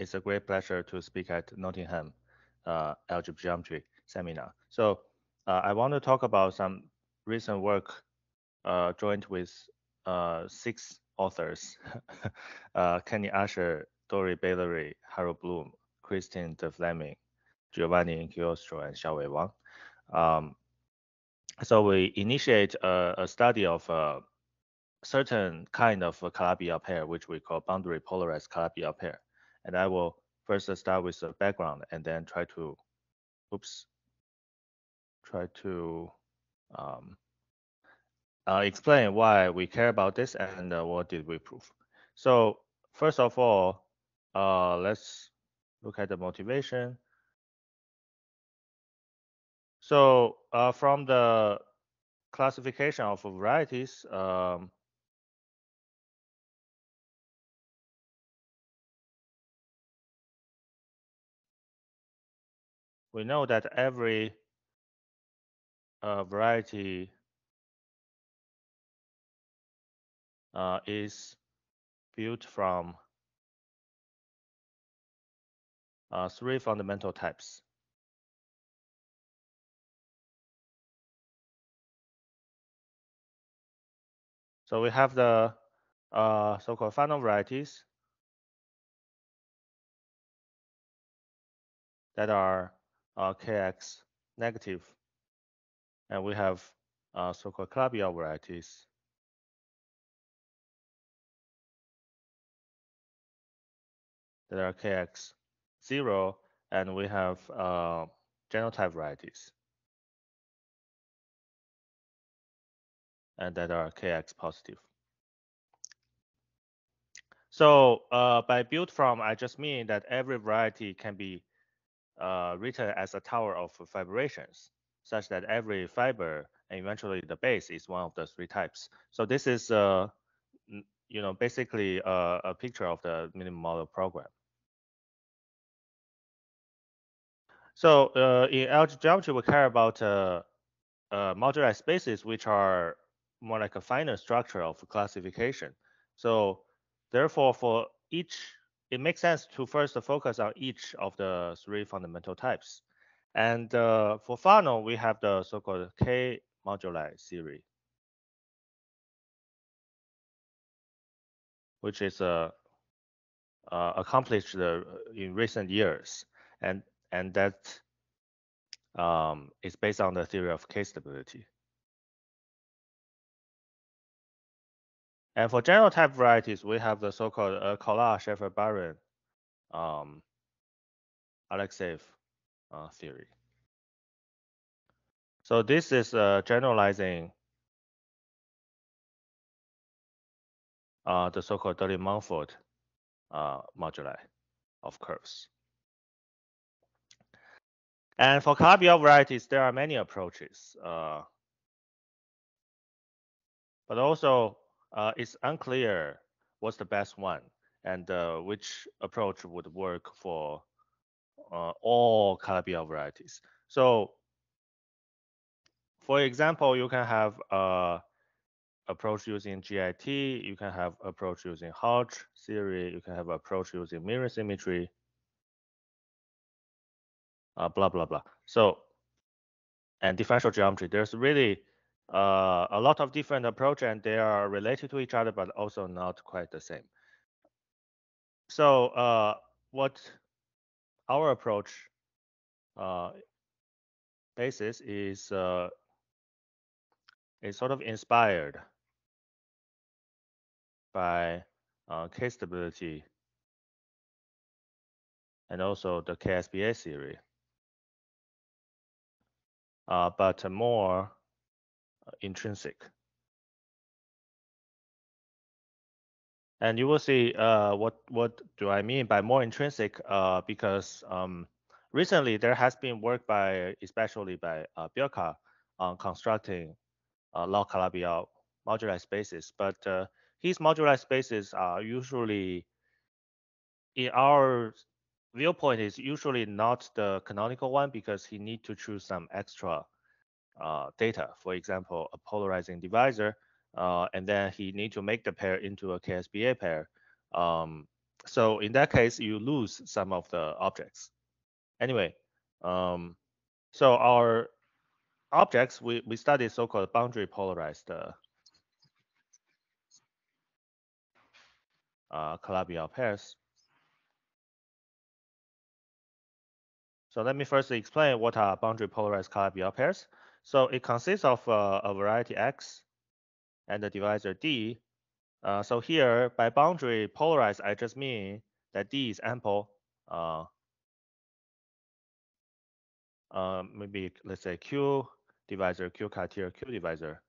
it's a great pleasure to speak at Nottingham uh, Algebra Geometry seminar. So uh, I want to talk about some recent work uh, joined with uh, six authors, uh, Kenny Ascher, Dori Bejleri, Harold Blum, Christine de Fleming, Giovanni Inchiostro, and Xiaowei Wang. Um, so we initiate a, a study of a certain kind of Calabi-Yau pair, which we call boundary polarized Calabi-Yau pair. And I will first start with the background and then try to, oops, try to um, uh, explain why we care about this and uh, what did we prove. So first of all, uh, let's look at the motivation. So uh, from the classification of varieties, um, we know that every uh, variety uh, is built from uh, three fundamental types. So we have the uh, so-called Fano varieties that are Kx negative, and we have uh, so-called Calabi-Yau varieties that are Kx zero, and we have uh, genotype varieties. and that are Kx positive. So uh, by built from, I just mean that every variety can be uh, written as a tower of fibrations, such that every fiber and eventually the base is one of the three types. So this is, uh, you know, basically a, a picture of the minimal model program. So uh, in algebra geometry, we care about uh, uh, moduli spaces, which are more like a finer structure of classification. So therefore, for each, it makes sense to first focus on each of the three fundamental types. And uh, for Fano, we have the so-called K moduli theory, which is uh, uh, accomplished uh, in recent years, and and that um, is based on the theory of K stability. And for general type varieties, we have the so-called uh, Kollár, Sheffer, Baran, um, Alexeev uh, theory. So this is uh, generalizing uh, the so-called Deligne-Mumford uh, moduli of curves. And for Calabi-Yau varieties, there are many approaches. Uh, but also uh, it's unclear what's the best one and uh, which approach would work for uh, all Calabi-Yau varieties. So for example, you can have uh, approach using GIT, you can have approach using Hodge theory, you can have approach using mirror symmetry, uh, blah, blah, blah. So, and differential geometry, there's really uh, a lot of different approach and they are related to each other, but also not quite the same. So uh, what our approach uh, basis is uh, is sort of inspired by uh, K stability and also the KSBA theory, uh, but more intrinsic. And you will see uh, what what do I mean by more intrinsic? Uh, because um, recently there has been work by, especially by uh, Birkar, on constructing uh, log Calabi-Yau moduli spaces. But uh, his moduli spaces are usually, in our viewpoint, is usually not the canonical one because he need to choose some extra uh, data, for example, a polarizing divisor, uh, and then he need to make the pair into a KSBA pair. Um, so in that case, you lose some of the objects. Anyway, um, so our objects, we, we studied so-called boundary polarized uh, uh, Calabi-Yau pairs. So let me first explain what are boundary polarized Calabi-Yau pairs. So it consists of uh, a variety X and the divisor D. Uh, so here, by boundary polarized, I just mean that D is ample. Uh, uh, maybe let's say Q divisor, Q cartier, Q divisor.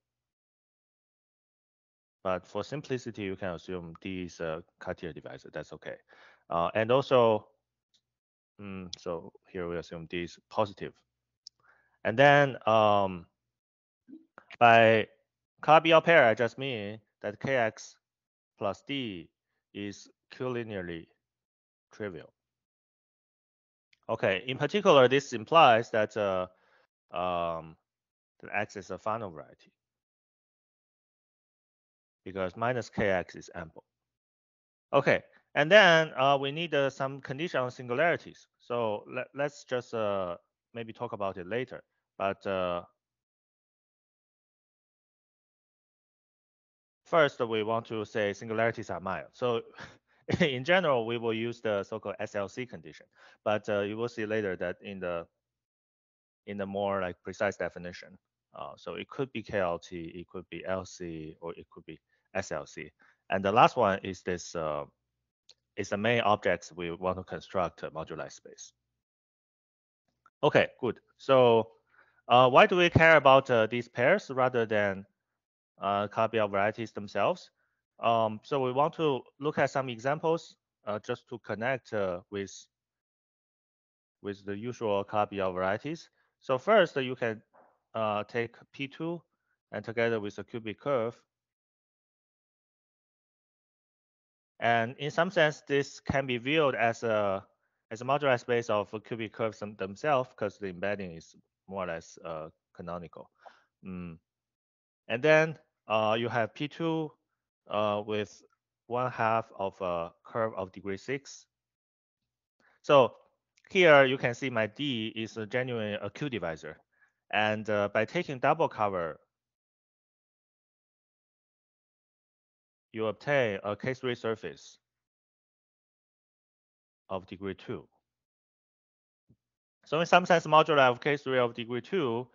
But for simplicity, you can assume D is a cartier divisor. That's okay. Uh, and also, mm, so here we assume D is positive. And then um, by Calabi-Yau pair, I just mean that Kx plus D is Q-linearly trivial. Okay, in particular, this implies that uh, um, that X is a Fano variety because minus Kx is ample. Okay, and then uh, we need uh, some condition on singularities. So let, us just uh, maybe talk about it later. But uh, first, we want to say singularities are mild. So in general, we will use the so-called SLC condition. But uh, you will see later that in the in the more like precise definition, uh, so it could be KLT, it could be LC, or it could be SLC. And the last one is this uh, is the main objects we want to construct a moduli space. Okay, good. So uh, why do we care about uh, these pairs rather than uh, Calabi-Yau varieties themselves? Um, so we want to look at some examples uh, just to connect uh, with with the usual Calabi-Yau varieties. So first, you can uh, take P2 and together with a cubic curve. And in some sense, this can be viewed as a as a moduli space of cubic curves themselves because the embedding is more or less uh, canonical. Mm. And then uh, you have P2 uh, with one half of a curve of degree six. So here you can see my D is a genuine a Q divisor. And uh, by taking double cover, you obtain a K3 surface of degree 2. So in some sense, moduli of K3 of degree 2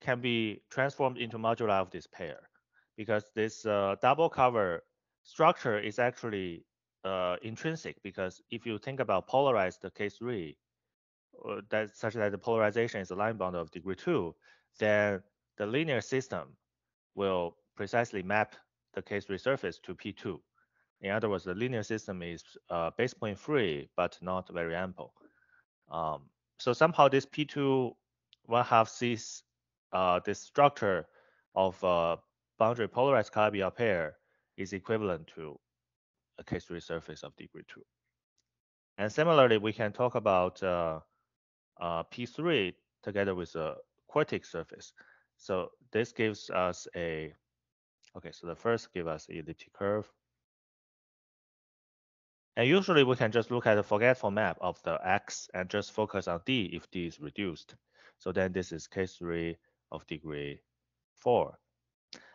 can be transformed into moduli of this pair because this uh, double cover structure is actually uh, intrinsic because if you think about polarized K3, uh, that such that the polarization is a line bound of degree 2, then the linear system will precisely map the K3 surface to P2. In other words, the linear system is uh, base point free, but not very ample. Um, so somehow this P2 will have this, uh, this structure of uh, boundary polarized Calabi-Yau pair is equivalent to a K3 surface of degree 2. And similarly, we can talk about uh, uh, P3 together with a quartic surface. So this gives us a, okay, so the first give us elliptic curve. And usually we can just look at the forgetful map of the X and just focus on D if D is reduced. So then this is K3 of degree 4.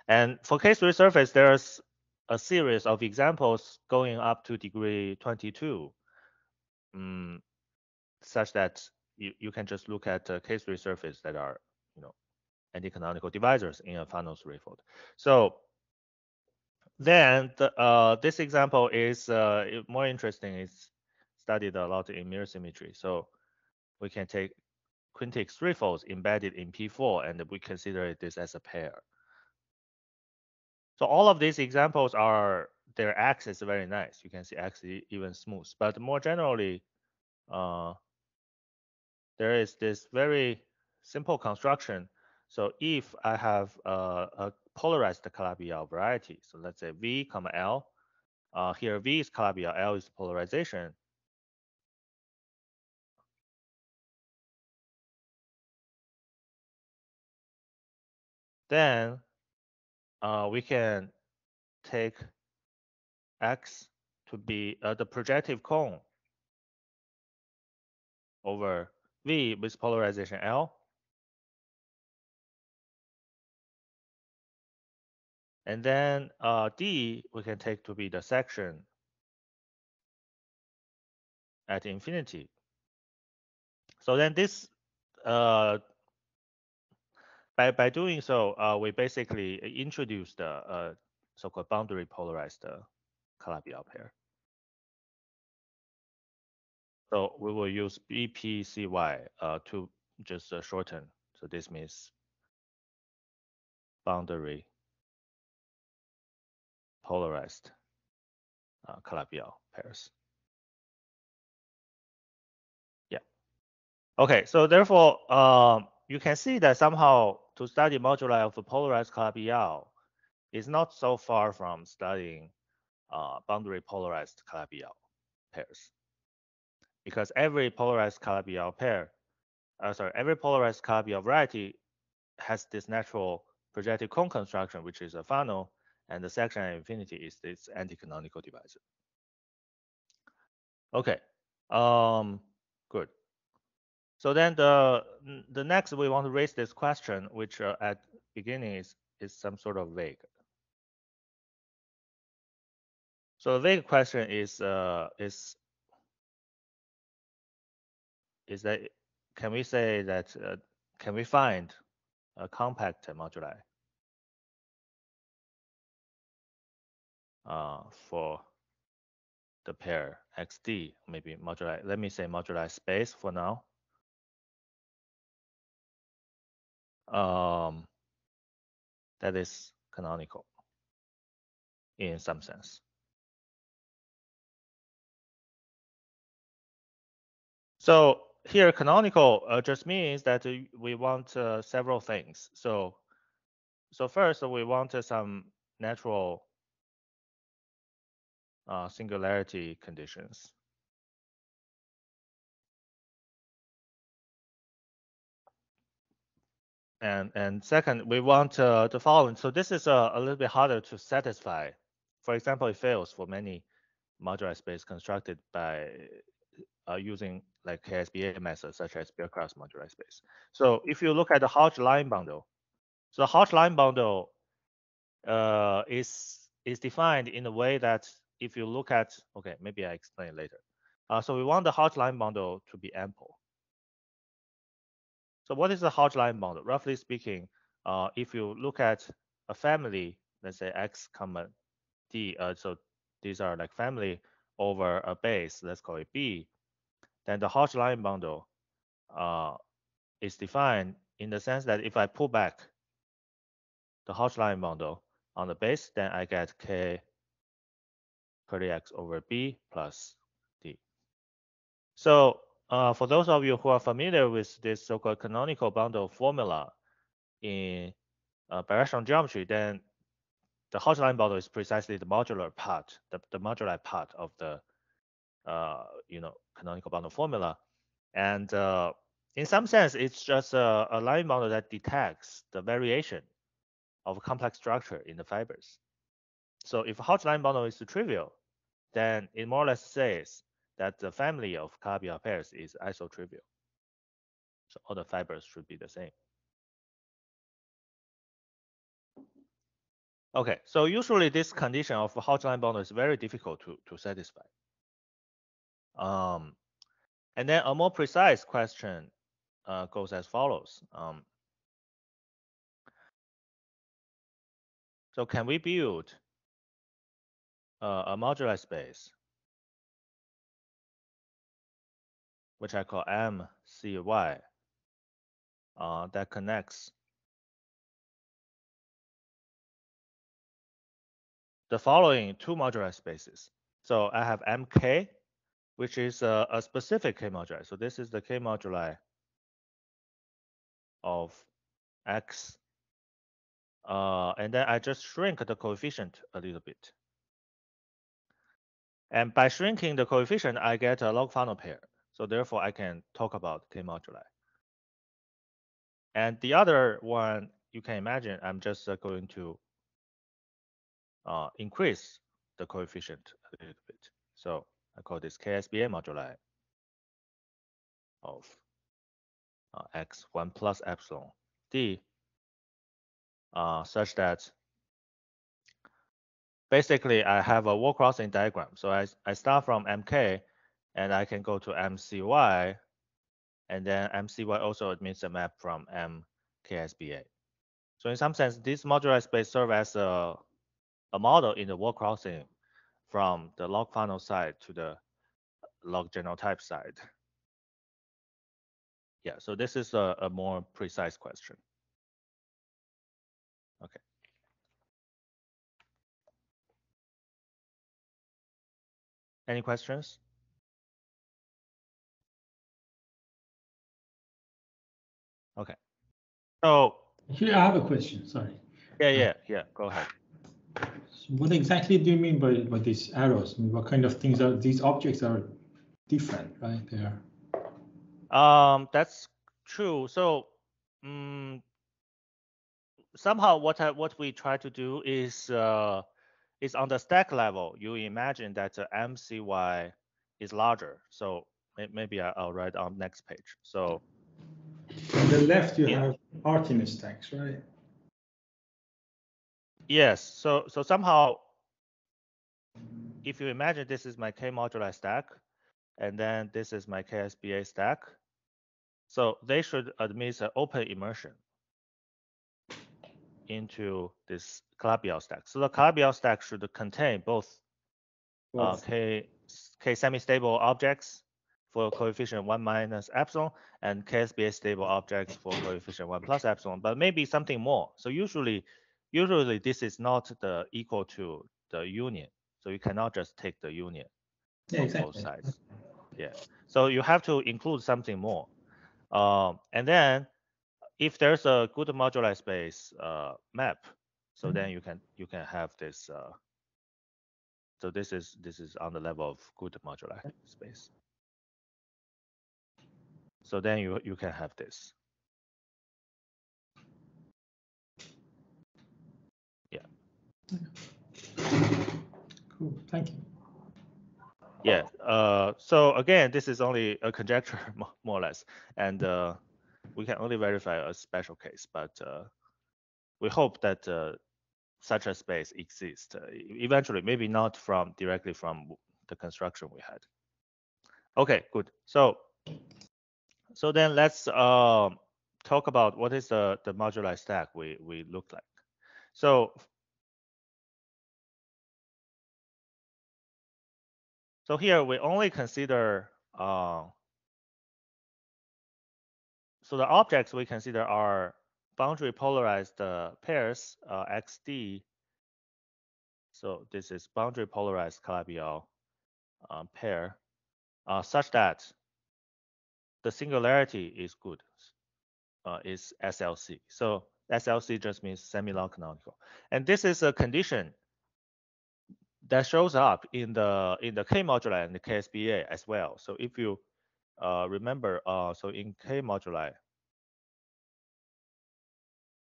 And for K3 surface, there's a series of examples going up to degree 22, um, such that you, you can just look at uh, K3 surface that are, you know, anti-canonical divisors in a Fano threefold. So then the, uh, this example is uh, more interesting. It's studied a lot in mirror symmetry. So we can take quintic threefolds embedded in P4 and we consider this as a pair. So all of these examples are their X is very nice. You can see X even smooth. But more generally, uh, there is this very simple construction. So if I have a, a polarized Calabi-Yau variety, so let's say V comma L, uh, here V is Calabi-Yau, L is polarization. Then uh, we can take x to be uh, the projective cone over V with polarization L. And then uh, D we can take to be the section at infinity. So then this, uh, by, by doing so, uh, we basically introduce the uh, so-called boundary polarized uh, Calabi-Yau pair. So we will use BPCY uh, to just uh, shorten. So this means boundary polarized uh, Calabi-Yau pairs. Yeah. Okay, so therefore, um, you can see that somehow to study moduli of polarized Calabi-Yau is not so far from studying uh, boundary polarized Calabi-Yau pairs. Because every polarized Calabi-Yau pair, uh, sorry, every polarized Calabi-Yau variety has this natural projective cone construction, which is a Fano, and the section at infinity is this anti-canonical divisor. Okay, um, good. So then the the next we want to raise this question, which uh, at beginning is is some sort of vague. So the vague question is uh, is is that can we say that uh, can we find a compact moduli uh, for the pair xd maybe moduli let me say moduli space for now um, that is canonical in some sense So here canonical uh, just means that we want uh, several things. So, so first we want uh, some natural uh, singularity conditions. And, and second, we want uh, the following. So this is a, a little bit harder to satisfy. For example, it fails for many moduli space constructed by uh, using like KSBA methods such as Birkar's moduli space. So if you look at the Hodge line bundle, so the Hodge line bundle uh, is is defined in a way that if you look at, okay, maybe I explain later. Uh, so we want the Hodge line bundle to be ample. So what is the Hodge line bundle? Roughly speaking, uh, if you look at a family, let's say X comma D, uh, so these are like family over a base, let's call it B, then the Hodge line bundle uh, is defined in the sense that if I pull back the Hodge line bundle on the base, then I get K curly X over B plus D. So uh, for those of you who are familiar with this so-called canonical bundle formula in uh, birational geometry, then the Hodge line bundle is precisely the modular part, the, the modular part of the uh, you know, canonical bundle formula. And uh, in some sense, it's just a, a line bundle that detects the variation of complex structure in the fibers. So if Hodge line bundle is trivial, then it more or less says that the family of Calabi-Yau pairs is isotrivial. So all the fibers should be the same. Okay, so usually this condition of Hodge line bundle is very difficult to, to satisfy. Um, and then a more precise question uh, goes as follows. Um, so can we build uh, a modular space, which I call MCY, uh, that connects the following two modular spaces. So I have MK which is a, a specific K moduli. So this is the K moduli of X. Uh, and then I just shrink the coefficient a little bit. And by shrinking the coefficient, I get a log Fano pair. So therefore, I can talk about K moduli. And the other one, you can imagine, I'm just uh, going to uh, increase the coefficient a little bit. So I call this KSBA moduli of uh, x1 plus epsilon d uh, such that basically I have a wall crossing diagram. So I, I start from MK and I can go to MCY and then MCY also admits a map from MKSBA. So in some sense, this moduli space serve as a, a model in the wall crossing from the log Fano side to the log genotype side. Yeah, so this is a, a more precise question. Okay. Any questions? Okay. So here I have a question. Sorry. Yeah, yeah, yeah. Go ahead. So what exactly do you mean by, by these arrows? I mean, what kind of things are these objects are different, right? They are. Um, that's true. So, um, somehow what I, what we try to do is uh, is on the stack level. You imagine that the MCY is larger. So maybe I'll write on next page. So on the left, you have Artin stacks, right? Yes. So so somehow, if you imagine this is my K moduli stack, and then this is my KSBA stack, so they should admit an open immersion into this Calabi-Yau stack. So the Calabi-Yau stack should contain both uh, K K semi-stable objects for coefficient 1 minus epsilon and KSBA stable objects for coefficient 1 plus epsilon, but maybe something more. So usually, usually this is not the equal to the union. So you cannot just take the union yeah, exactly. both sides. Yeah. So you have to include something more. Um, and then if there's a good moduli space uh, map, so then you can you can have this. Uh, so this is this is on the level of good moduli space. So then you, you can have this. Yeah. Cool, thank you. Yeah, uh, so again, this is only a conjecture, more or less, and uh, we can only verify a special case, but uh, we hope that uh, such a space exists uh, eventually, maybe not from directly from the construction we had. Okay, good. So so then let's uh, talk about what is the, the moduli stack we, we look like. So, so here we only consider, uh, so the objects we consider are boundary polarized uh, pairs, uh, XD. So this is boundary polarized Calabi-Yau uh, pair, uh, such that the singularity is good, is SLC. So SLC just means semi-log canonical. And this is a condition that shows up in the in the K moduli and the KSBA as well. So if you uh, remember, uh, so in K moduli,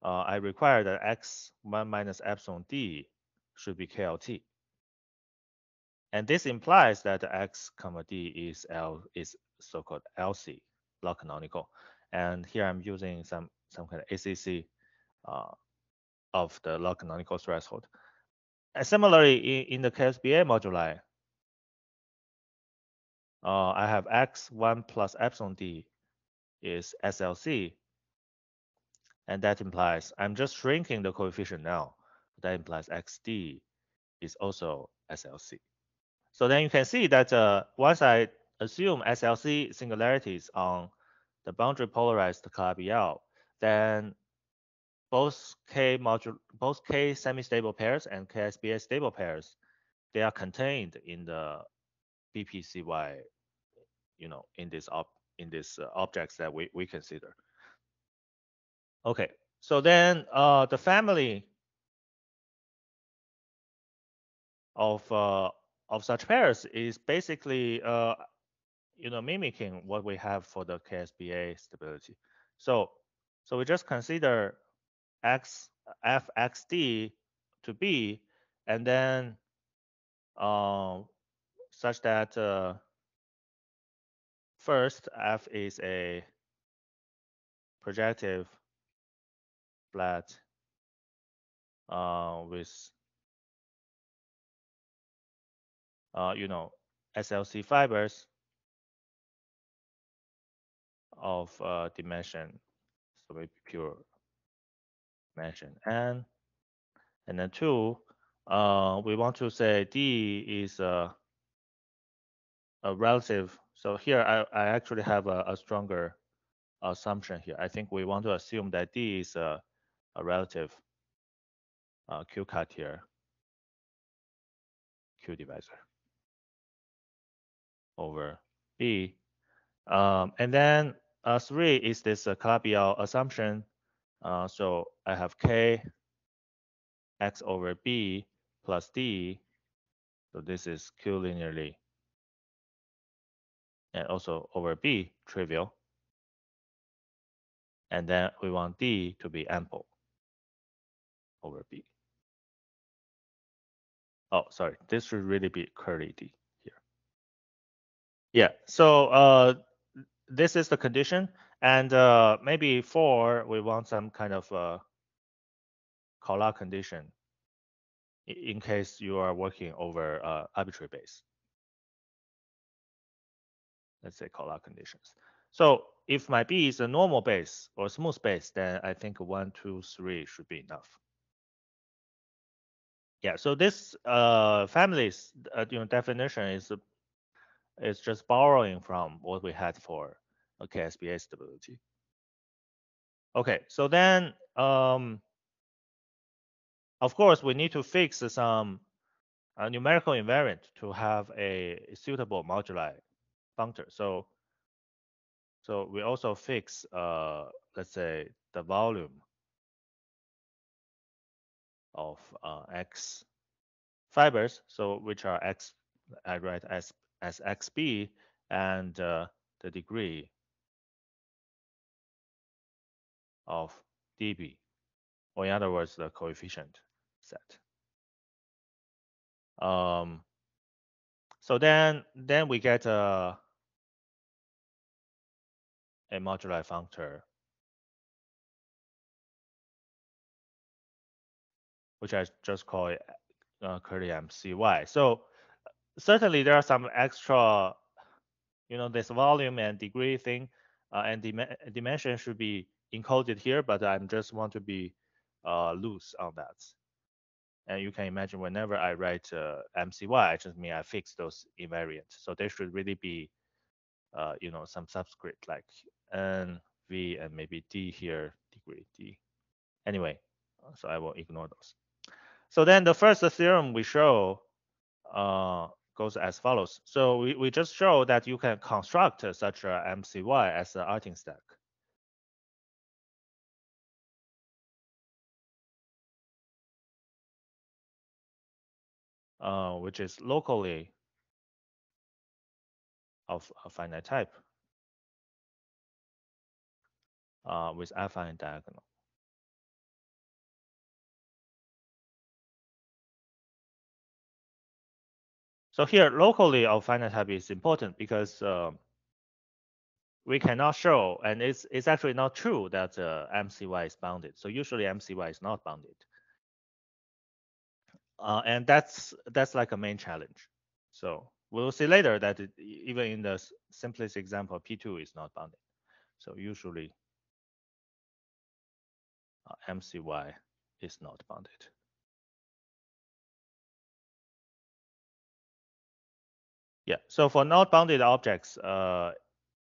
uh, I require that x1 minus epsilon d should be KLT. And this implies that x comma d is L is so-called LC, log canonical. And here I'm using some some kind of ACC uh, of the log canonical threshold. And similarly, in, in the KSBA moduli, uh, I have x1 plus epsilon d is SLC. And that implies I'm just shrinking the coefficient now. That implies xd is also SLC. So then you can see that uh, once I assume SLC singularities on the boundary polarized Calabi-Yau, then both K module, both K semi-stable pairs and KSBA stable pairs, they are contained in the BPCY, you know, in this op, in this uh, objects that we we consider. Okay, so then uh, the family of uh, of such pairs is basically uh, you know, mimicking what we have for the KSBA stability. So, so we just consider x fxd to be, and then uh, such that uh, first f is a projective flat uh, with uh, you know SLC fibers of uh, dimension, so maybe pure dimension And and then two, uh, we want to say D is a, a relative. So here I, I actually have a, a stronger assumption here. I think we want to assume that D is a, a relative uh, Q cut here, Q divisor over B. Um, and then uh, three is this uh, Calabi-Yau assumption. Uh, so I have K x over B plus D. So this is Q linearly. And also over B trivial. And then we want D to be ample over B. Oh, sorry, this should really be curly D here. Yeah, so uh, this is the condition. And uh, maybe for we want some kind of uh, Kollár condition in case you are working over uh, arbitrary base. Let's say Kollár conditions. So if my B is a normal base or smooth base, then I think one, two, three should be enough. Yeah, so this uh, family's uh, you know, definition is is just borrowing from what we had for a KSBA stability. Okay, so then um, of course we need to fix some uh, numerical invariant to have a suitable moduli functor. So so we also fix uh, let's say the volume of uh, x fibers, so which are x, I write as as xb, and uh, the degree of db, or in other words, the coefficient set. Um, so then then we get a a moduli functor which I just call it uh, curly MCY. So certainly there are some extra, you know, this volume and degree thing, uh, and dim dimension should be encoded here, but I just want to be uh, loose on that. And you can imagine whenever I write uh, MCY, I just mean I fix those invariants. So there should really be, uh, you know, some subscript like N, V, and maybe D here, degree D. Anyway, so I will ignore those. So then the first theorem we show uh, goes as follows. So we, we just show that you can construct such a MCY as an Artin stack. Uh, which is locally of a finite type uh, with affine diagonal. So here, locally our finite type is important because uh, we cannot show, and it's it's actually not true that uh, MCY is bounded. So usually MCY is not bounded, uh, and that's that's like a main challenge. So we'll see later that it, even in the simplest example, P2 is not bounded. So usually uh, MCY is not bounded. Yeah, so for not bounded objects, uh,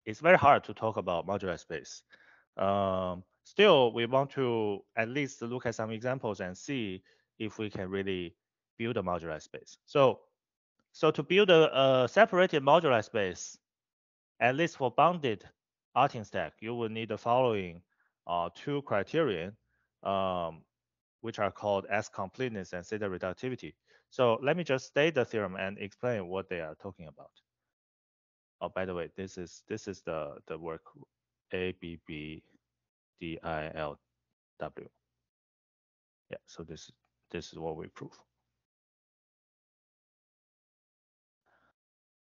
it's very hard to talk about modular space. Um, still, we want to at least look at some examples and see if we can really build a modular space. So, so to build a, a separated modular space, at least for bounded Artin stack, you will need the following uh, two criterion, um, which are called S completeness and theta reductivity. So let me just state the theorem and explain what they are talking about. Oh, by the way, this is this is the the work A B B D I L W. Yeah, so this this is what we prove.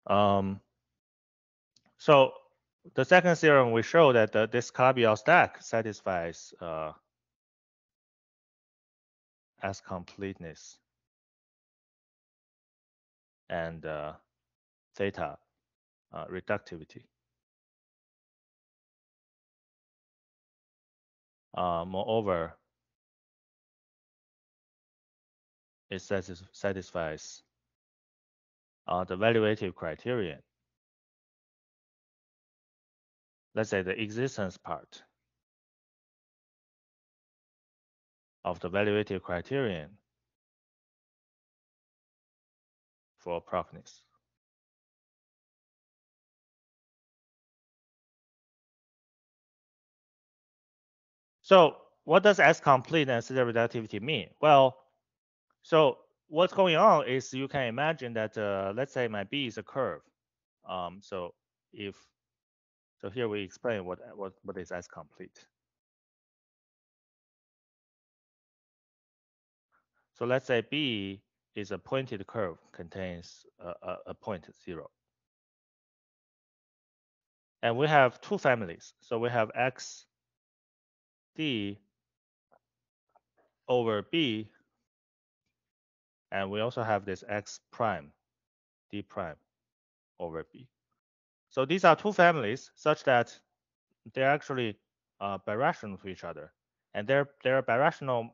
Um, so the second theorem we show that the, this Calabi-Yau stack satisfies uh, S completeness and uh, theta uh, reductivity. Uh, moreover, it satis satisfies the evaluative criterion. Let's say the existence part of the evaluative criterion for properties. So what does S complete and theta reductivity mean? Well, so what's going on is you can imagine that uh, let's say my B is a curve. Um, so if so here we explain what what what is S complete. So let's say B is a pointed curve contains a, a, a point zero. And we have two families. So we have X D over B and we also have this x prime, d prime over b. So these are two families such that they're actually uh, birational to each other. And their, their birational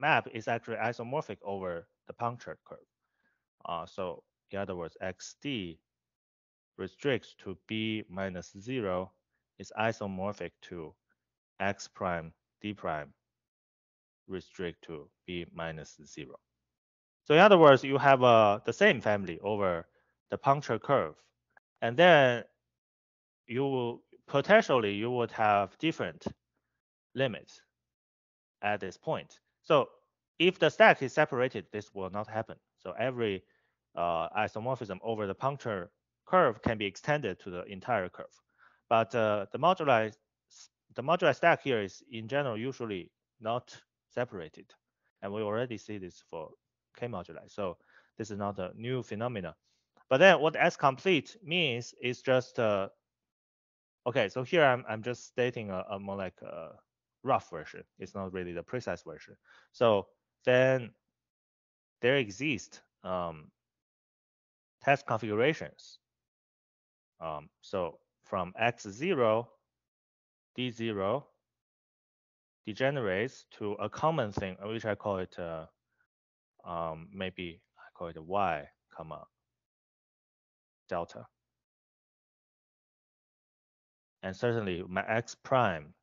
map is actually isomorphic over the punctured curve. Uh, so in other words, xd restricts to b minus 0 is isomorphic to x prime d prime restrict to b minus 0. So in other words, you have uh, the same family over the puncture curve. And then you will potentially you would have different limits at this point. So if the stack is separated, this will not happen. So every uh, isomorphism over the puncture curve can be extended to the entire curve. But uh, the moduli the moduli stack here is in general usually not separated. And we already see this for K-moduli. So this is not a new phenomena. But then what S complete means is just, uh, okay, so here I'm, I'm just stating a, a more like a rough version. It's not really the precise version. So then there exist um, test configurations. Um, so from x0, d0 degenerates to a common thing, which I call it uh, um, maybe I call it y comma delta. And certainly my x prime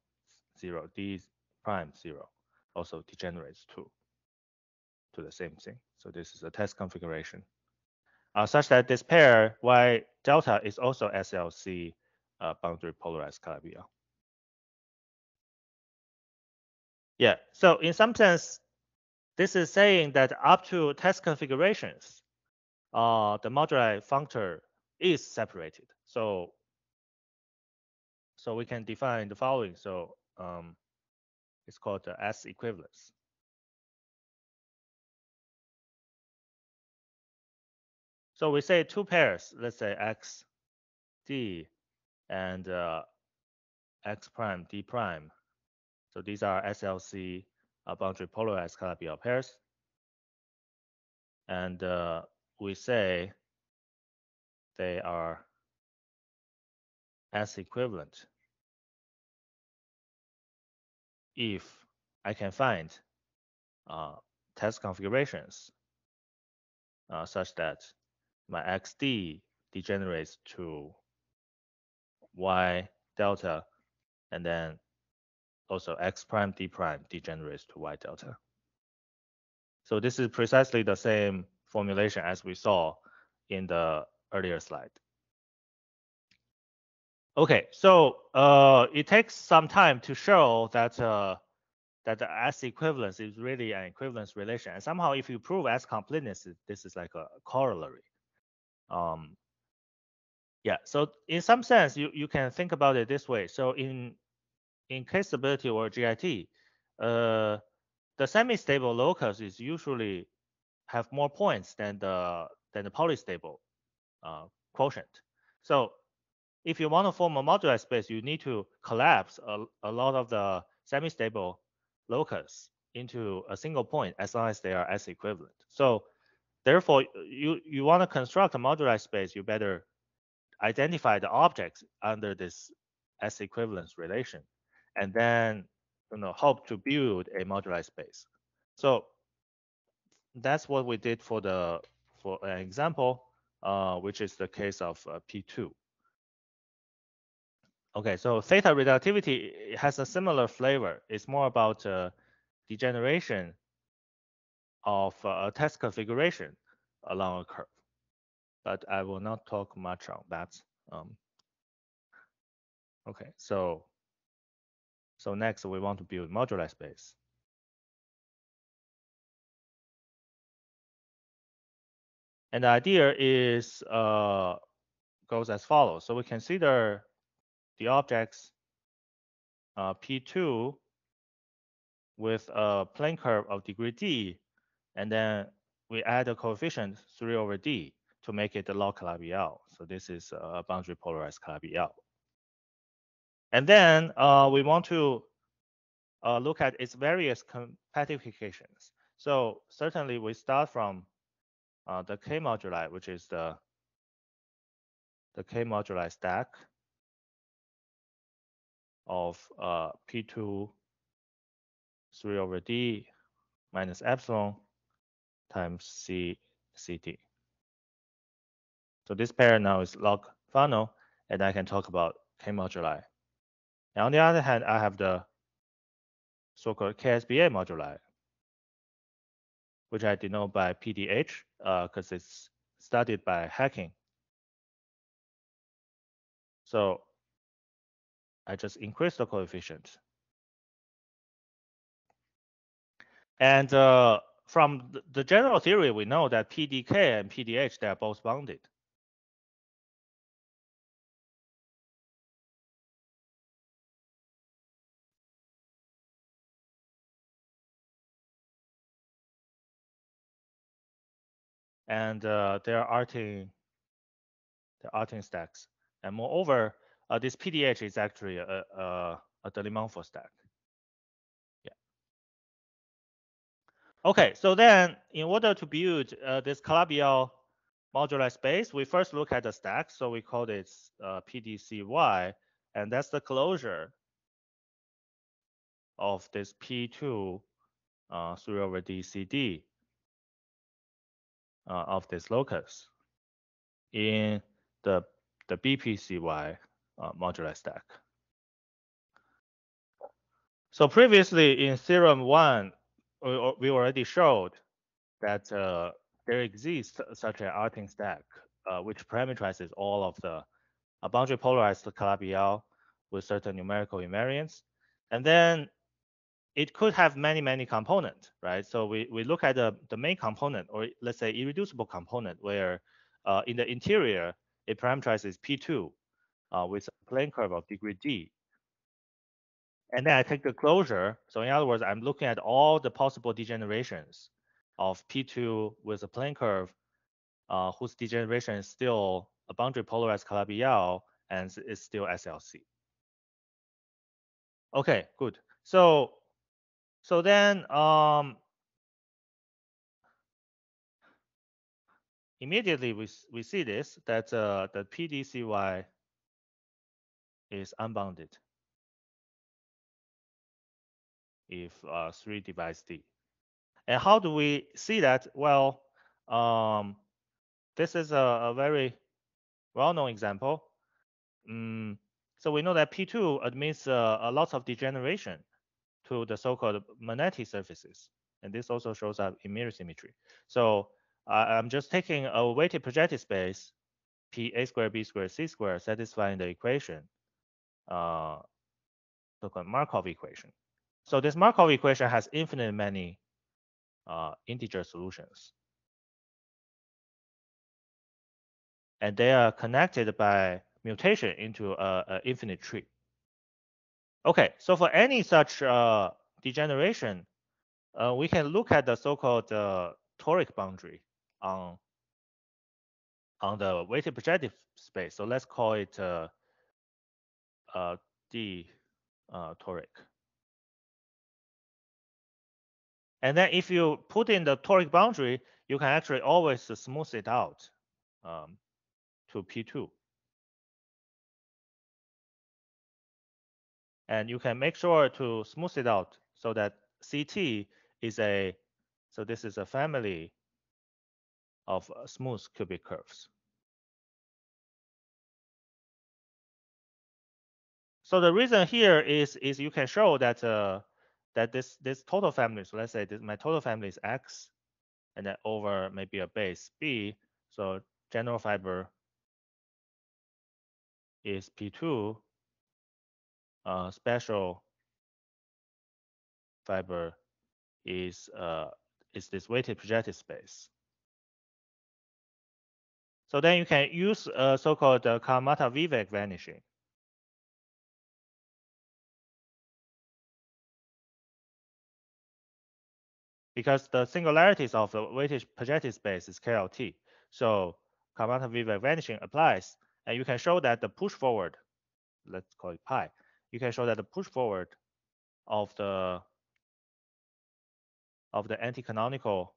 zero, d prime zero also degenerates to, to the same thing. So this is a test configuration. Uh, such that this pair y delta is also SLC uh, boundary polarized Calabi-Yau. Yeah, so in some sense, this is saying that up to test configurations, uh, the moduli functor is separated. So, so we can define the following. So um, it's called the S equivalence. So we say two pairs, let's say X, D, and uh, X prime, D prime. So these are SLC uh, boundary polarized Calabi-Yau pairs. And uh, we say they are S equivalent if I can find uh, test configurations uh, such that my XD degenerates to Y delta and then also x prime d prime degenerates to y delta. So this is precisely the same formulation as we saw in the earlier slide. Okay, so uh, it takes some time to show that uh, that the S equivalence is really an equivalence relation. And somehow if you prove S completeness, this is like a corollary. Um, yeah, so in some sense, you, you can think about it this way. So in in K-stability or GIT, uh, the semi-stable locus is usually have more points than the than the polystable uh, quotient. So if you want to form a moduli space, you need to collapse a, a lot of the semi-stable locus into a single point as long as they are S equivalent. So therefore, you, you want to construct a moduli space, you better identify the objects under this S equivalence relation, and then you know hope to build a moduli space. So that's what we did for the for an example, uh, which is the case of uh, P2. Okay, so theta reductivity has a similar flavor. It's more about uh, degeneration of uh, a test configuration along a curve. But I will not talk much on that. Um, okay, so so next we want to build moduli space. And the idea is uh, goes as follows. So we consider the objects uh, P2 with a plane curve of degree d, and then we add a coefficient 3 over d to make it a log Calabi-Yau. So this is a boundary polarized Calabi-Yau. And then uh, we want to uh, look at its various compactifications. So certainly we start from uh, the K moduli, which is the, the K moduli stack of uh, P2 3 over D minus epsilon times C CT. So this pair now is log Fano, and I can talk about K moduli. And on the other hand, I have the so-called KSBA moduli, which I denote by PDH because uh, it's studied by Hacking. So I just increase the coefficient. And uh, from the general theory, we know that PDK and PDH, they are both bounded. And uh, they are Artin, the Artin stacks. And moreover, uh, this PDH is actually a, a, a Deligne-Mumford stack. Okay, so then in order to build uh, this Calabi-Yau modular space, we first look at the stack. So we call this uh, PDCY, and that's the closure of this P2 uh, 3 over DCD uh, of this locus in the, the BPCY uh, modular stack. So previously in theorem one, we already showed that uh, there exists such an Artin stack, uh, which parameterizes all of the uh, boundary polarized Calabi-Yau with certain numerical invariants. And then it could have many, many components, right? So we, we look at the, the main component, or let's say irreducible component, where uh, in the interior, it parameterizes P2 uh, with a plane curve of degree d. And then I take the closure. So in other words, I'm looking at all the possible degenerations of P2 with a plane curve uh, whose degeneration is still a boundary polarized Calabi-Yau and is still SLC. Okay, good. So, so then um, immediately we, we see this, that uh, the PDCY is unbounded if uh, 3 divides d. And how do we see that? Well, um, this is a, a very well-known example. Mm, so we know that P2 admits uh, a lot of degeneration to the so-called Manetti surfaces. And this also shows up in mirror symmetry. So I'm just taking a weighted projective space, P a squared, b squared, c squared, satisfying the equation uh, so-called Markov equation. So this Markov equation has infinite many uh, integer solutions. And they are connected by mutation into an infinite tree. Okay, so for any such uh, degeneration, uh, we can look at the so-called uh, toric boundary on, on the weighted projective space. So let's call it uh, uh, D uh, toric. And then if you put in the toric boundary, you can actually always smooth it out um, to P2. And you can make sure to smooth it out so that CT is a, so this is a family of uh, smooth cubic curves. So the reason here is is you can show that uh, that this this total family. So let's say this, my total family is X, and then over maybe a base B. So general fiber is P2. Uh, special fiber is uh, is this weighted projective space. So then you can use a so-called uh, Kawamata-Viehweg vanishing. Because the singularities of the weighted projective space is KLT. So Kawamata-Viehweg vanishing applies, and you can show that the push forward, let's call it pi, you can show that the push forward of the of the anti-canonical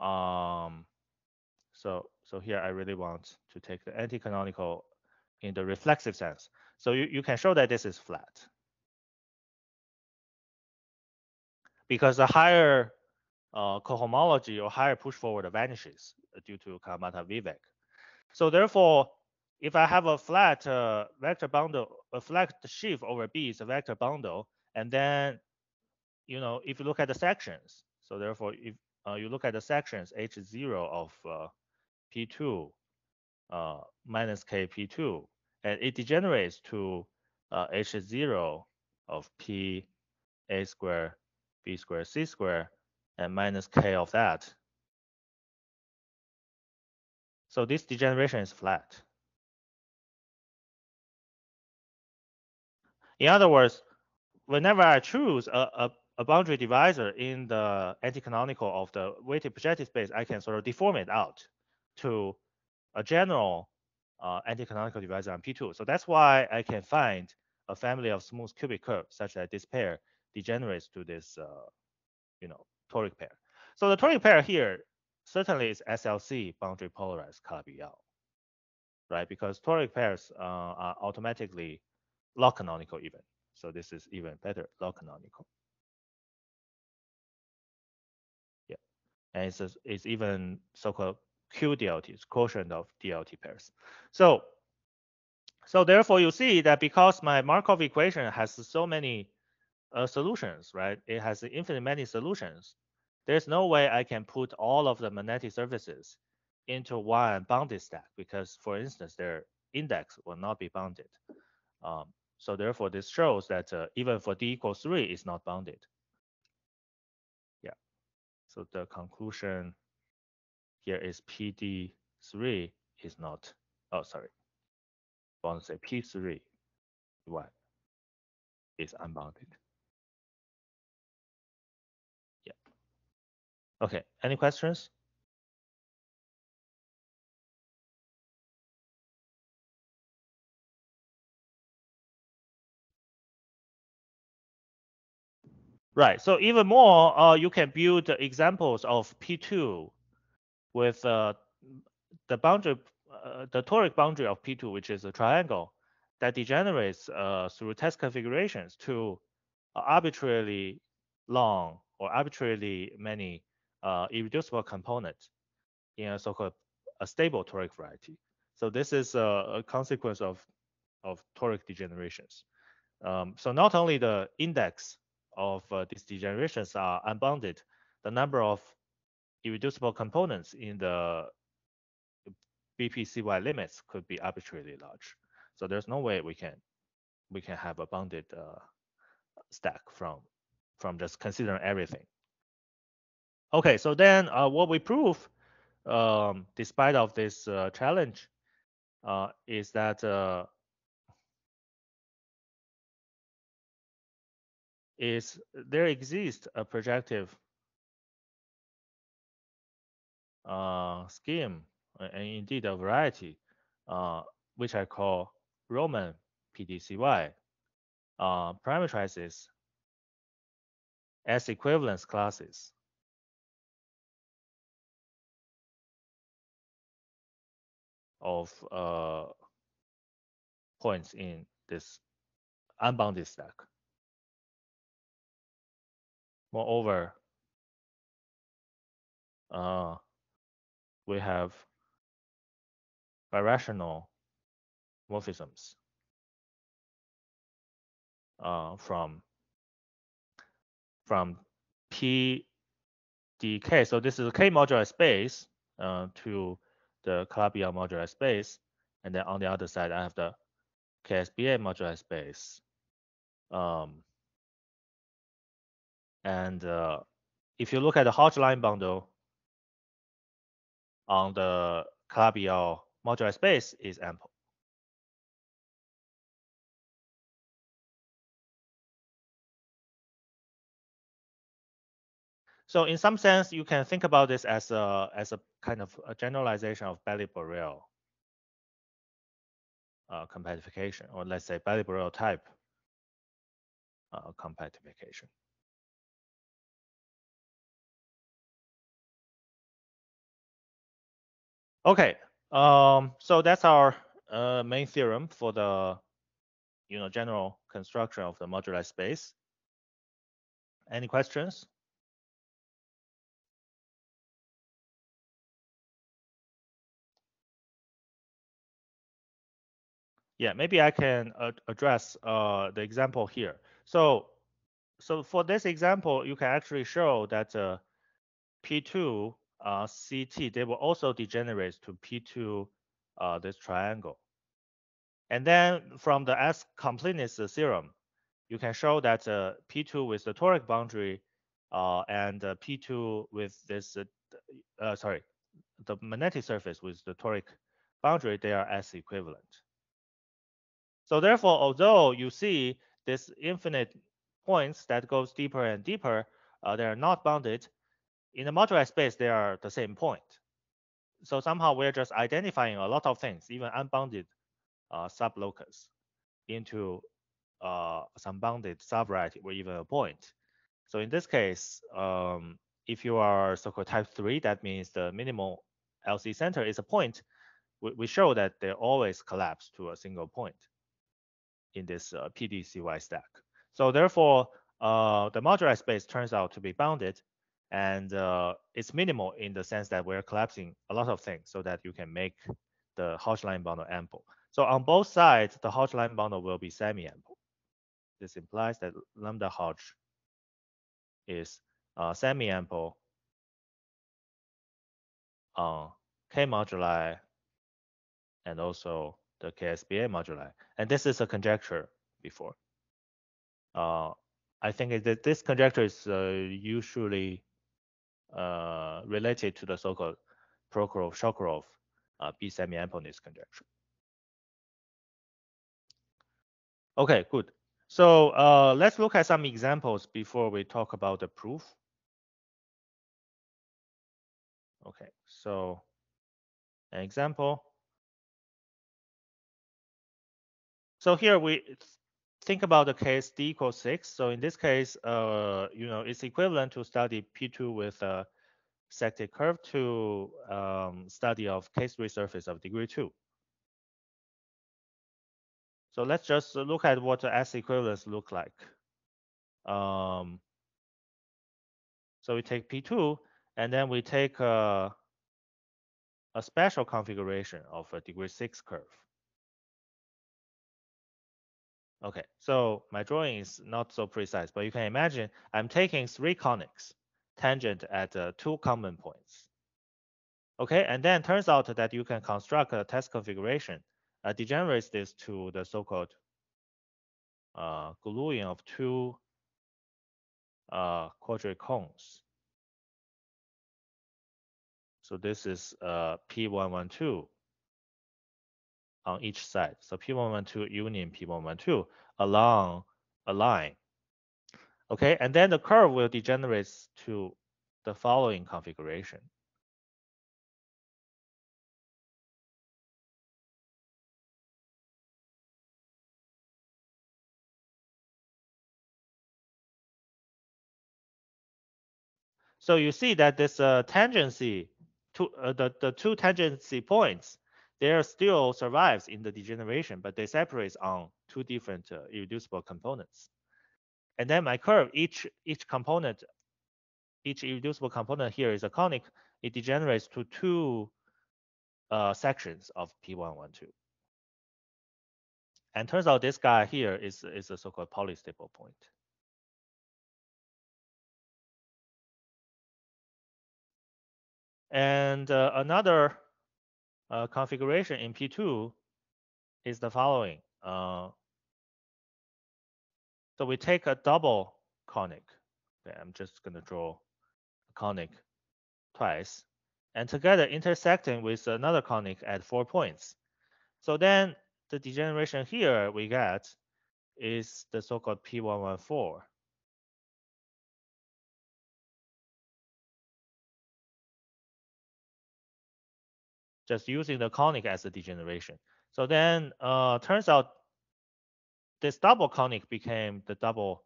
um so so here I really want to take the anti-canonical in the reflexive sense. So you, you can show that this is flat. Because the higher uh, cohomology or higher push forward vanishes due to Kawamata-Viehweg. So therefore, if I have a flat uh, vector bundle, a flat sheaf over B is a vector bundle, and then, you know, if you look at the sections, so therefore, if uh, you look at the sections H0 of uh, P2 uh, minus KP2, and it degenerates to uh, H0 of P A square B squared C squared and minus K of that. So this degeneration is flat. In other words, whenever I choose a, a, a boundary divisor in the anti-canonical of the weighted projective space, I can sort of deform it out to a general uh, anti-canonical divisor on P2. So that's why I can find a family of smooth cubic curves such as this pair degenerates to this, uh, you know, toric pair. So the toric pair here certainly is SLC boundary polarized Calabi-Yau, right? Because toric pairs uh, are automatically log canonical even. So this is even better log canonical. Yeah, and it's, a, it's even so-called Q DLTs, quotient of DLT pairs. So, so therefore you see that because my Markov equation has so many uh, solutions, right? It has infinite many solutions. There's no way I can put all of the Manetti surfaces into one bounded stack because, for instance, their index will not be bounded. Um, so therefore, this shows that uh, even for d equals 3, it's not bounded. Yeah. So the conclusion here is PD3 is not, oh, sorry. I want to say P3, 1 is unbounded. Okay, any questions? Right. So even more, uh, you can build examples of P2 with uh, the boundary, uh, the toric boundary of P2, which is a triangle that degenerates uh, through test configurations to arbitrarily long or arbitrarily many uh, irreducible component in a so-called a stable toric variety. So this is a, a consequence of of toric degenerations. Um, so not only the index of uh, these degenerations are unbounded, the number of irreducible components in the BPCY limits could be arbitrarily large. So there's no way we can we can have a bounded uh, stack from from just considering everything. Okay, so then uh, what we prove, um, despite of this uh, challenge, uh, is that uh, is there exists a projective uh, scheme, and indeed a variety, uh, which I call Roman PDCY, uh, parameterizes S equivalence classes. Of uh, points in this unbounded stack. Moreover, uh, we have birational morphisms uh, from from PDK. So this is a K modular space uh, to the Calabi-Yau modular space, and then on the other side I have the KSBA modular space. Um, and uh, if you look at the Hodge line bundle on the Calabi-Yau modular space is ample. So in some sense, you can think about this as a as a kind of a generalization of Baily-Borel uh, compactification, or let's say Baily-Borel type uh, compactification. Okay, um, so that's our uh, main theorem for the you know general construction of the moduli space. Any questions? Yeah, maybe I can uh, address uh, the example here. So, so for this example, you can actually show that uh, P2 uh, CT, they will also degenerate to P2 uh, this triangle. And then from the S completeness theorem, you can show that uh, P2 with the toric boundary and uh, P2 with this, sorry, the Manetti surface with the toric boundary, they are S equivalent. So therefore, although you see this infinite points that goes deeper and deeper, uh, they are not bounded. In the moduli space, they are the same point. So somehow we're just identifying a lot of things, even unbounded uh, sublocus into uh, some bounded subvariety or even a point. So in this case, um, if you are so-called type 3, that means the minimal LC center is a point. We, we show that they always collapse to a single point in this uh, PDCY stack. So therefore, uh, the moduli space turns out to be bounded and uh, it's minimal in the sense that we're collapsing a lot of things so that you can make the Hodge line bundle ample. So on both sides, the Hodge line bundle will be semi-ample. This implies that lambda Hodge is uh, semi-ample on K moduli and also the KSBA moduli. And this is a conjecture before. Uh, I think that this conjecture is uh, usually uh, related to the so-called Prokhorov-Shokurov uh, B semi-ampleness conjecture. Okay, good. So uh, let's look at some examples before we talk about the proof. Okay, so an example. So here we think about the case d equals 6. So in this case, uh, you know, it's equivalent to study P2 with a sextic curve to um, study of K3 surface of degree 2. So let's just look at what the S equivalence look like. Um, so we take P2, and then we take a, a special configuration of a degree 6 curve. Okay, so my drawing is not so precise, but you can imagine I'm taking three conics tangent at uh, two common points. Okay, and then turns out that you can construct a test configuration that degenerates this to the so-called uh, gluing of two uh, cones. So this is uh, P112 on each side. So P112 union P112 along a line. Okay, and then the curve will degenerate to the following configuration. So you see that this uh, tangency, to, uh, the, the two tangency points they still survives in the degeneration, but they separate on two different uh, irreducible components. And then my curve, each each component, each irreducible component here is a conic. It degenerates to two uh, sections of P112. And turns out this guy here is, is a so-called polystable point. And uh, another uh, configuration in P2 is the following. Uh, so we take a double conic. Okay, I'm just going to draw a conic twice and together intersecting with another conic at four points. So then the degeneration here we get is the so-called P114. Just using the conic as a degeneration. So then uh, turns out this double conic became the double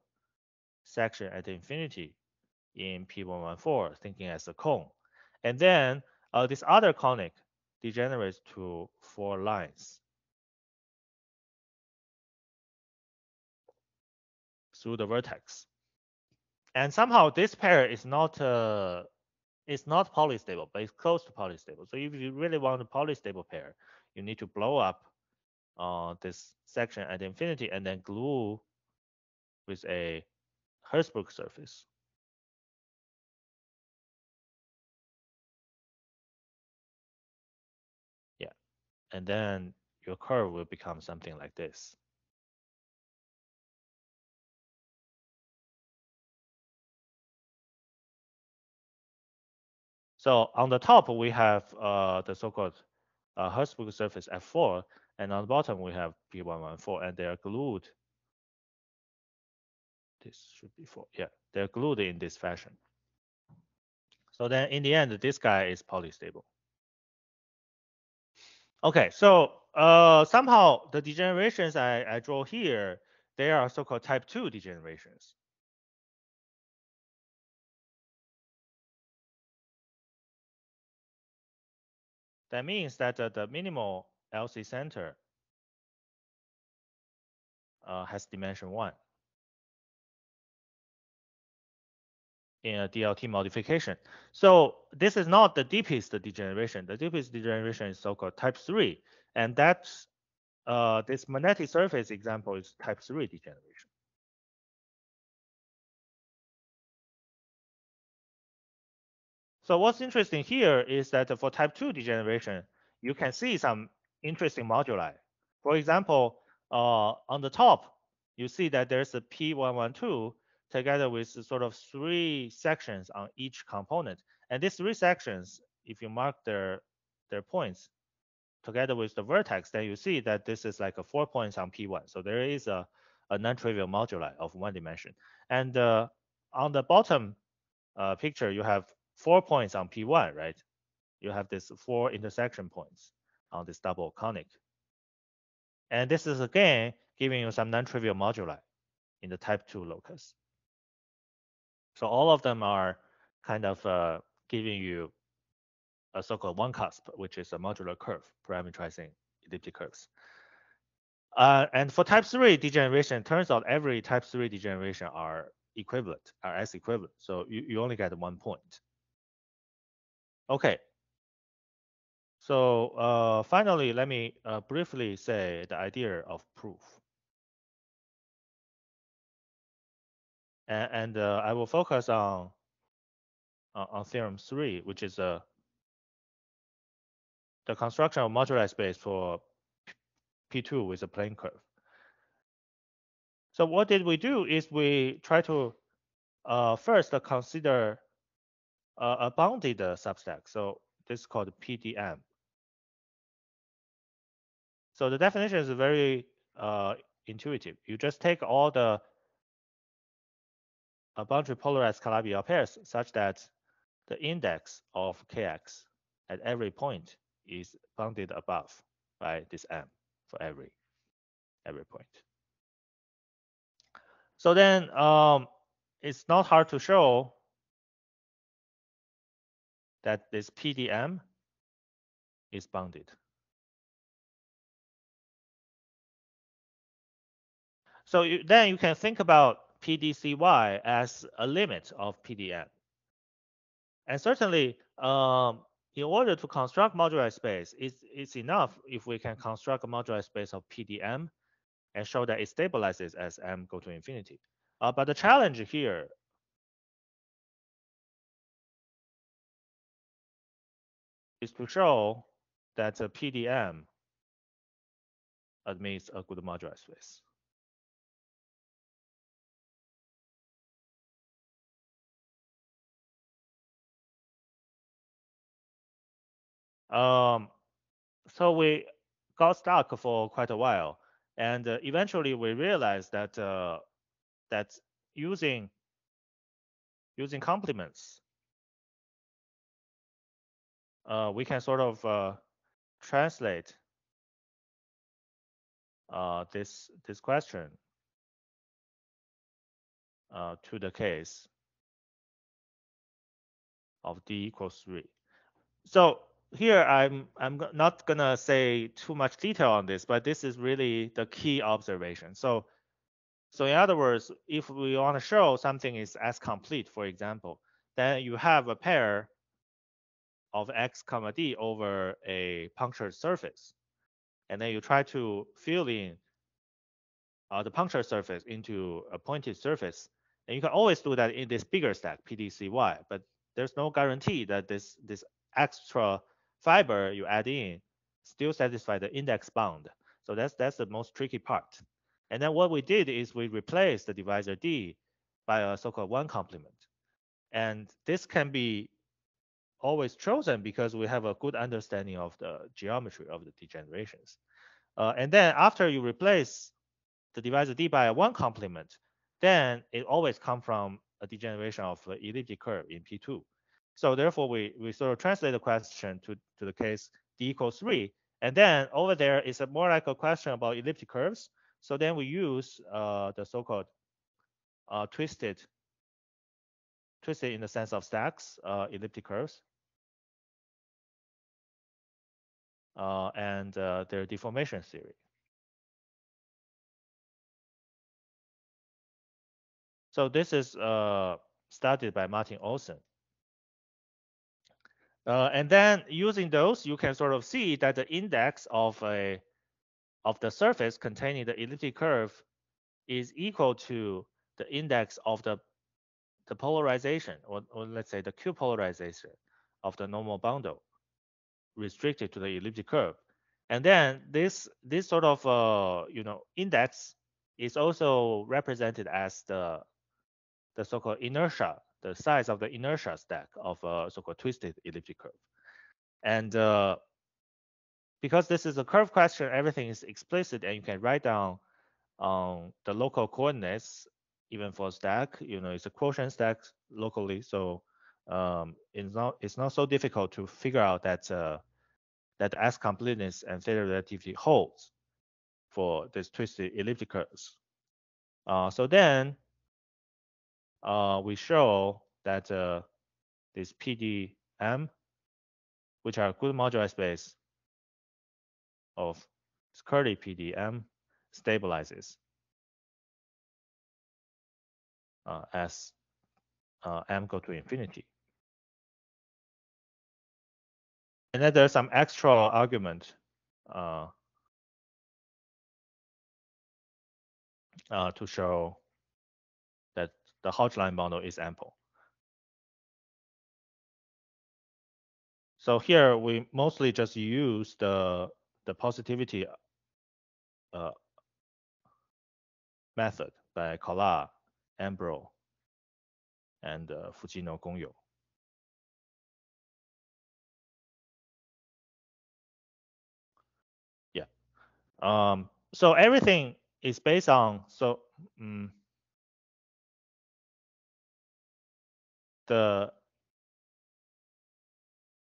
section at infinity in P114, thinking as a cone. And then uh, this other conic degenerates to four lines through the vertex. And somehow this pair is not uh, it's not polystable, but it's close to polystable. So if you really want a polystable pair, you need to blow up uh, this section at infinity and then glue with a Hirzebruch surface. Yeah, and then your curve will become something like this. So on the top, we have uh, the so-called uh, Hirzebruch surface F4, and on the bottom, we have P114, and they are glued. This should be 4. Yeah, they're glued in this fashion. So then in the end, this guy is polystable. Okay, so uh, somehow the degenerations I, I draw here, they are so-called type 2 degenerations. That means that the minimal LC center uh, has dimension 1 in a DLT modification. So this is not the deepest degeneration. The deepest degeneration is so-called type 3. And that's uh, this Manetti surface example is type 3 degeneration. So what's interesting here is that for type 2 degeneration, you can see some interesting moduli. For example, uh, on the top, you see that there's a P112 together with sort of three sections on each component. And these three sections, if you mark their, their points together with the vertex, then you see that this is like a four points on P1. So there is a, a non-trivial moduli of one dimension. And uh, on the bottom uh, picture, you have four points on P1, right? You have this four intersection points on this double conic. And this is again giving you some non-trivial moduli in the type 2 locus. So all of them are kind of uh, giving you a so-called one cusp, which is a modular curve parametrizing elliptic curves. Uh, and for type 3 degeneration, turns out every type 3 degeneration are equivalent, are S equivalent. So you, you only get one point. Okay. So uh, finally, let me uh, briefly say the idea of proof. And, and uh, I will focus on, on theorem three, which is uh, the construction of moduli space for P2 with a plane curve. So what did we do is we try to uh, first consider uh, a bounded substack. So this is called PDM. So the definition is very uh, intuitive. You just take all the uh, boundary polarized Calabi-Yau pairs such that the index of Kx at every point is bounded above by this M for every every point. So then um, it's not hard to show that this PDM is bounded. So you, then you can think about PDCY as a limit of PDM. And certainly, um, in order to construct moduli space, it's, it's enough if we can construct a moduli space of PDM and show that it stabilizes as m go to infinity. Uh, but the challenge here is to show that a PDM admits a good moduli space. Um, so we got stuck for quite a while, and uh, eventually we realized that uh, that using using complements, uh, we can sort of uh, translate uh, this this question uh, to the case of d equals three. So here I'm I'm not gonna say too much detail on this, but this is really the key observation. So so in other words, if we want to show something is S complete, for example, then you have a pair of x comma d over a punctured surface, and then you try to fill in uh, the punctured surface into a pointed surface. And you can always do that in this bigger stack, PDCY, but there's no guarantee that this this extra fiber you add in still satisfy the index bound. So that's that's the most tricky part. And then what we did is we replaced the divisor D by a so-called one complement. And this can be always chosen because we have a good understanding of the geometry of the degenerations. Uh, and then after you replace the divisor D by one complement, then it always comes from a degeneration of the elliptic curve in P2. So therefore, we, we sort of translate the question to, to the case d equals 3. And then over there is a more like a question about elliptic curves. So then we use uh, the so-called uh, twisted, twisted in the sense of stacks, uh, elliptic curves. Uh, and uh, their deformation theory. So this is uh, studied by Martin Olsson. Uh, and then using those, you can sort of see that the index of a of the surface containing the elliptic curve is equal to the index of the the polarization, or, or let's say the Q polarization of the normal bundle restricted to the elliptic curve. And then this this sort of uh, you know index is also represented as the the so-called inertia the size of the inertia stack of a so-called twisted elliptic curve. And uh, because this is a curve question, everything is explicit and you can write down um, the local coordinates even for stack, you know, it's a quotient stack locally. So um, it's not it's not so difficult to figure out that uh, that S completeness and theta reductivity holds for this twisted elliptic curves. Uh, so then uh, we show that uh, this PDM, which are good moduli space of curly PDM, stabilizes as uh, m go to infinity. And then there's some extra argument uh, uh, to show that the Hodge-line bundle is ample. So here we mostly just use the the positivity uh, method by Kollár, Ambro, and uh, Fujino Gongyo. Yeah. Um, so everything is based on so um, the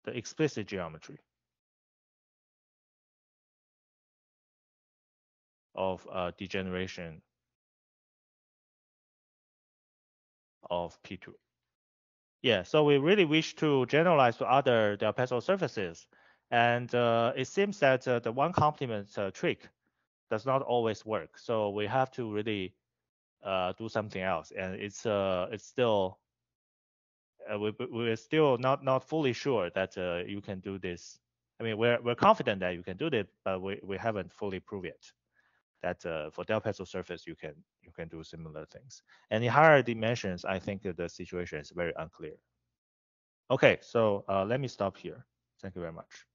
the explicit geometry of uh, degeneration of P2. Yeah, so we really wish to generalize to other Del surfaces. And uh, it seems that uh, the one complement uh, trick does not always work. So we have to really uh, do something else. And it's uh, it's still uh, we we're still not not fully sure that you can do this. I mean, we're we're confident that you can do it, but we, we haven't fully proved it that uh, for Del Pezzo surface you can you can do similar things. And in higher dimensions, I think the situation is very unclear. Okay, so uh, let me stop here. Thank you very much.